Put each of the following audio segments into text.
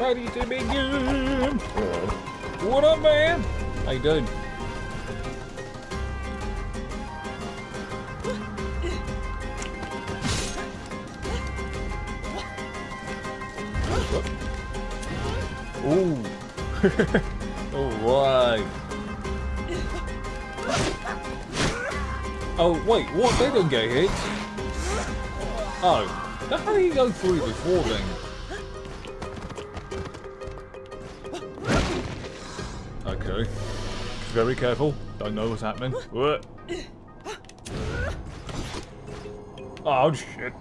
Ready to begin. What up, man? How you doing? Ooh. Alright. Oh, wait, what? They don't get hit. Oh. How do you go through before then? Okay. Very careful. Don't know what's happening. Oh, shit.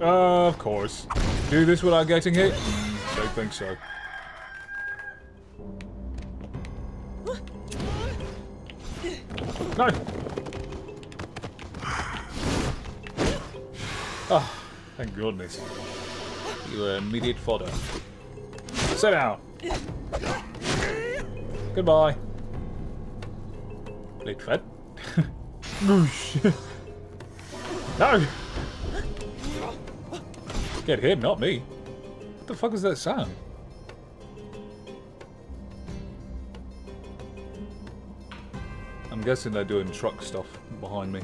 Uh, of course. Do this without getting hit? Don't think so. No! Oh, thank goodness. You are immediate fodder. Sit down! Goodbye. Late fed. No! Get him, not me. What the fuck is that sound? I'm guessing they're doing truck stuff behind me.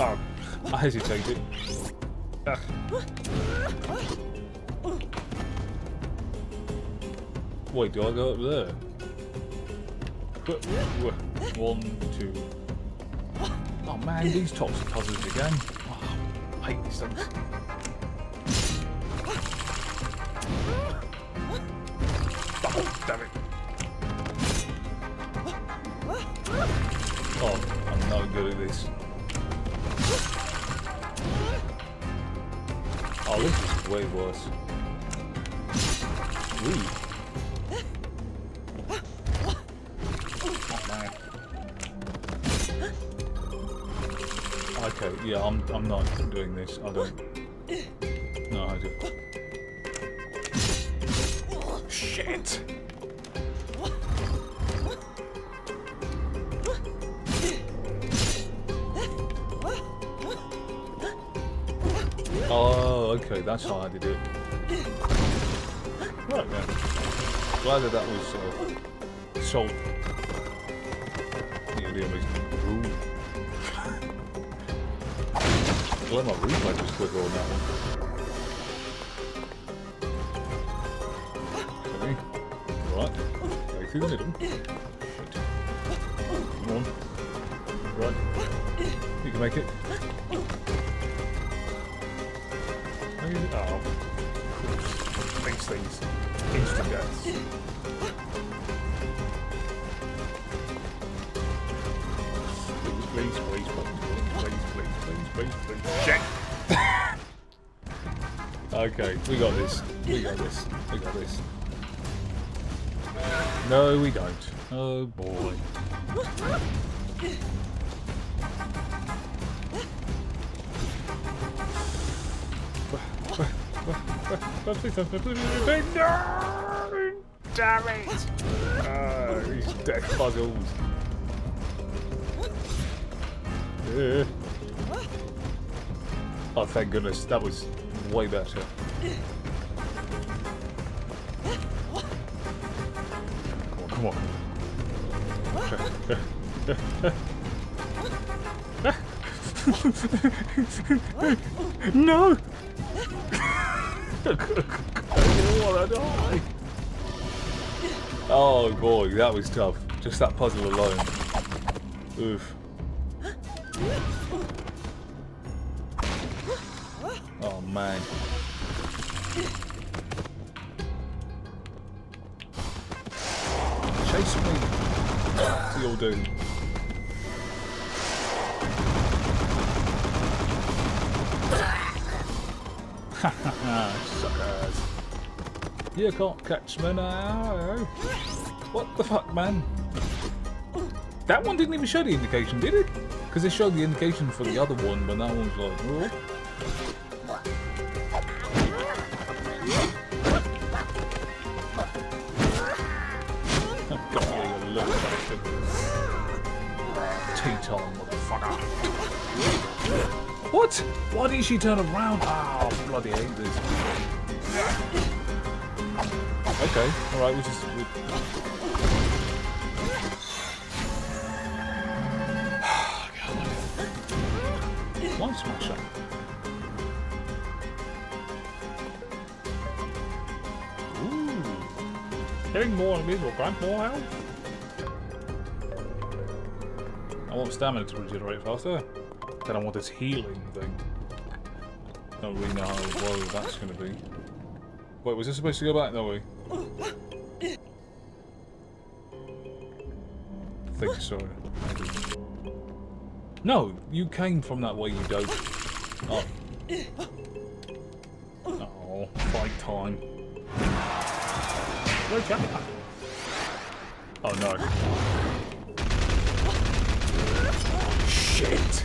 Oh, I hesitated. Ugh. Wait, do I go up there? One, two. Oh man, these tops are puzzles again. Oh, I hate these things. Oh, damn it. At this. Oh, this is way worse. Ooh. Okay, yeah, I'm I'm not doing this. I don't know how to. Shit! Okay, that's how I did it. Right then. Glad that that was uh, solved. Yeah, the amazing. Ooh. Glad my replay was quicker on that one. Okay. Right. Go through the middle. Shit. Come on. Right. You can make it. Oh. These things. Instant deaths. Please, please, please, please, please, please, please, please. Shit! okay, we got this. We got this. We got this. No, we don't. Oh boy. No! Damn it! Oh, these deck puzzles. Uh. Oh, thank goodness. That was way better. Come on, come on. no! Oh boy, that was tough. Just that puzzle alone. Oof. Oh man. Chase me to your doom. Suckers. You can't catch me now. What the fuck, man? That one didn't even show the indication, did it? Because it showed the indication for the other one, but that one's like, oh. Teton, motherfucker. What? Why didn't she turn around? Oh, bloody hate this. Okay, alright, we just... We... One smash up. Ooh. Hitting more will grant more health. I want stamina to regenerate faster. Then I want this healing thing. Don't really know how low that's going to be. Wait, was this supposed to go back that way? I think so. No, you came from that way, you dope. Oh. Oh, fight time. Oh no. Shit!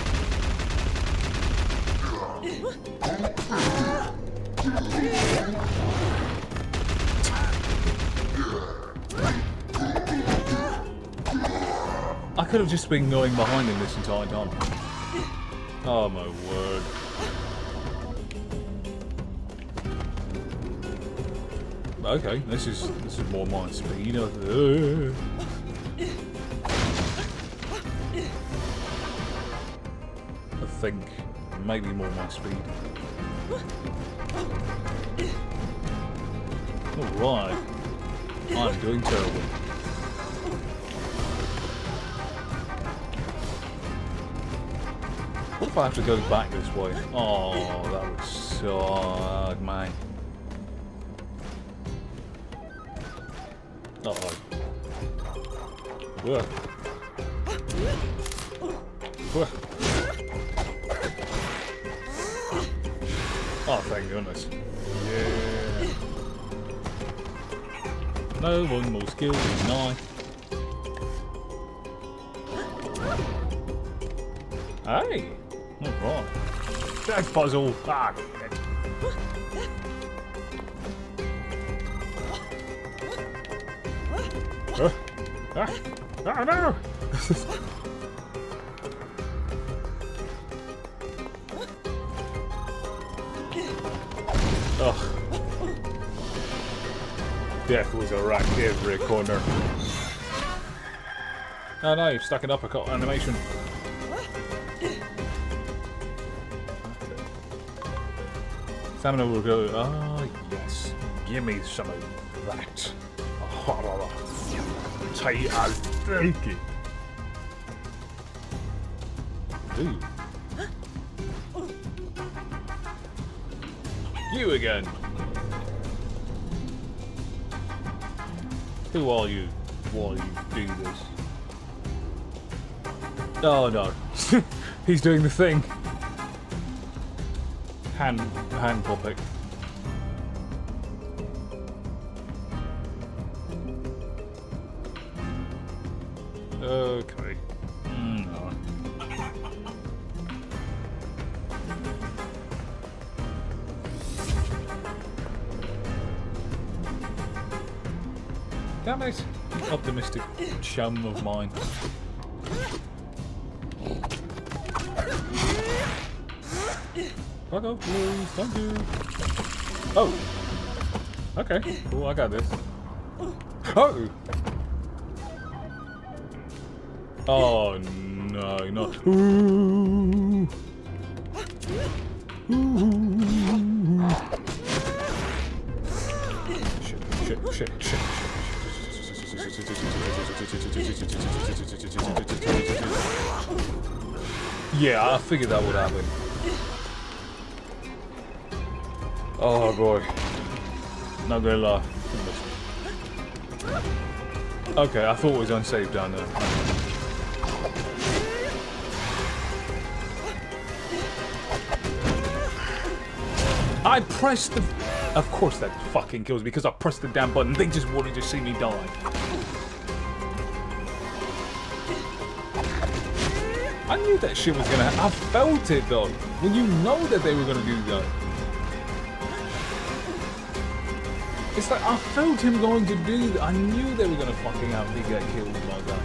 I could have just been going behind him this entire time. Oh my word. Okay, this is this is more my speed. Uh, I think maybe more my speed. Alright. I'm doing terrible. If I have to go back this way? Oh, that would suck, man. Uh oh. Whoa. Whoa. Oh, thank goodness. Yeah. No one more skilled than I. Hey! Alright. That's puzzle. Ah, shit. Uh, ah, ah, no! Ugh. Death was around every corner. Oh no, you've stuck an uppercut animation. Stamina will go, ah yes, give me some of that. I'll take it. Ooh. You again. Who are you while you do this? Oh no. He's doing the thing. Hand hand puppet. Okay. Mm, no. Damn it! Optimistic chum of mine. Fuck off, please. Thank you. Oh. Okay. Cool. I got this. Oh. Oh no, no. Ooh. Ooh. Shit, shit, shit, shit. Yeah, I figured that would happen. Oh boy. Not gonna lie. Okay, I thought it was unsafe down there. I pressed the... Of course that fucking kills me because I pressed the damn button. They just wanted to see me die. I knew that shit was gonna happen. I felt it though. When you know that they were gonna do that. It's like I felt him going to do that. I knew they were gonna fucking have me get killed like that.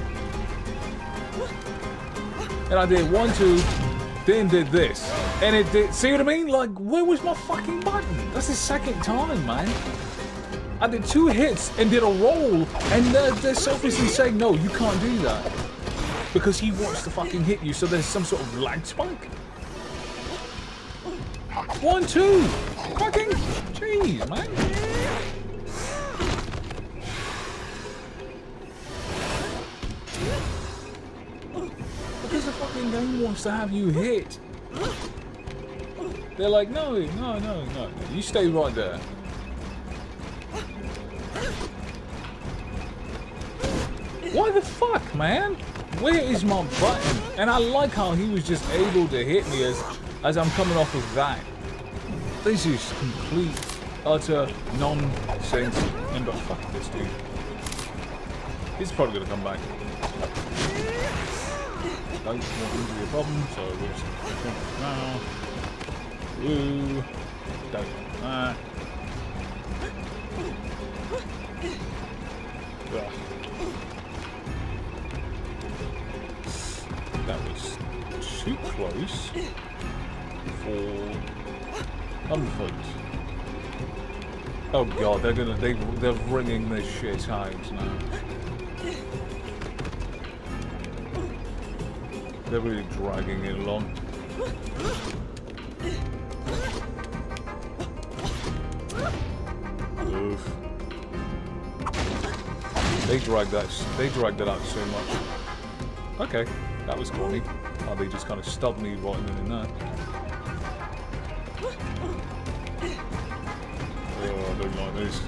And I did one, two, then did this. And it did, see what I mean? Like, where was my fucking button? That's the second time, man. I did two hits and did a roll, and they're, they're selfishly saying, no, you can't do that. Because he wants to fucking hit you, so there's some sort of lag spike. One, two! Fucking, jeez, man. Fucking game wants to have you hit. They're like, no, no, no, no, you stay right there. Why the fuck, man? Where is my button? And I like how he was just able to hit me as, as I'm coming off of that. This is complete, utter nonsense. And but fuck this dude. He's probably gonna come back. Don't want to be a problem, so we'll just now. Woo. Don't that. Ugh. That was too close for comfort. Oh god, they're gonna they they're wringing this shit out now. They're really dragging it along. Oof. They dragged that. They dragged that out so much. Okay, that was corny. Oh, they just kind of stubbed me right then and there. Oh, I don't like this.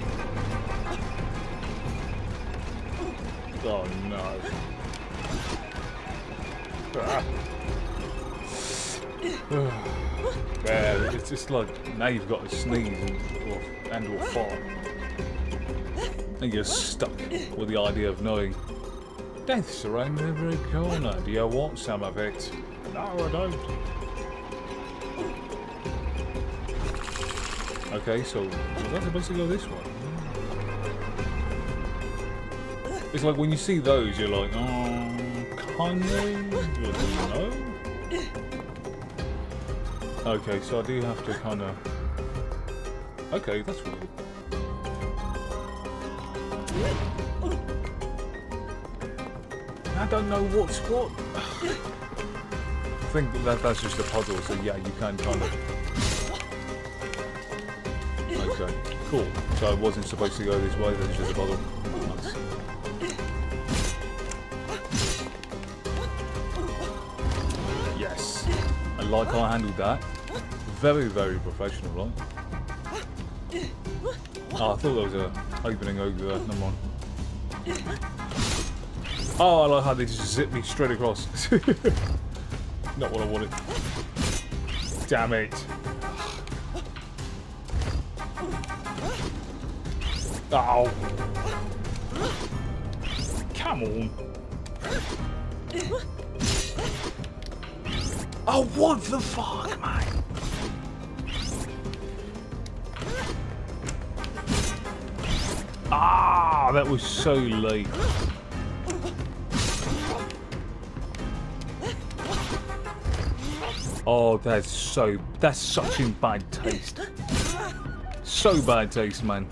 Oh no. Ah. yeah, it's just like now you've got to sneeze and or, and or fart. And you're stuck with the idea of knowing death's around every corner. Do you want some of it? No, I don't. Okay, so was that supposed to go this way? It's like when you see those, you're like, oh, kind of, no. Okay, so I do have to kind of. Okay, that's weird. I don't know what's what. I think that that's just a puzzle, so yeah, you can kind of. Okay, cool. So I wasn't supposed to go this way, that's just a puzzle. Like I handled that. Very, very professional, right? Oh, ah, I thought there was a opening over there. Never mind. Oh, I like how they just zip me straight across. Not what I wanted. Damn it. Oh. Come on. Oh, what the fuck, man? Ah, that was so late. Oh, that's so... That's such in bad taste. So bad taste, man.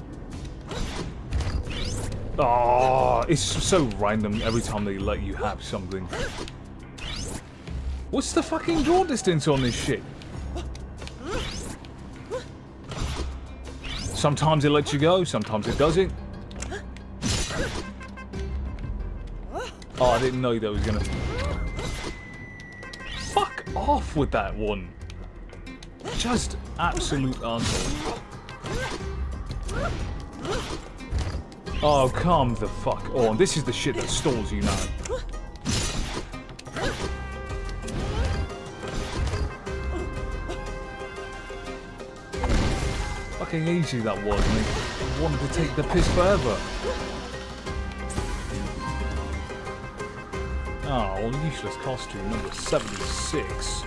Oh, it's so random every time they let you have something. What's the fucking draw distance on this shit? Sometimes it lets you go, sometimes it doesn't. Oh, I didn't know that was gonna... Fuck off with that one. Just absolute asshole. Oh, come the fuck on. This is the shit that stalls you now. Fucking easy that was, and they wanted to take the piss further. Oh, useless costume number 76.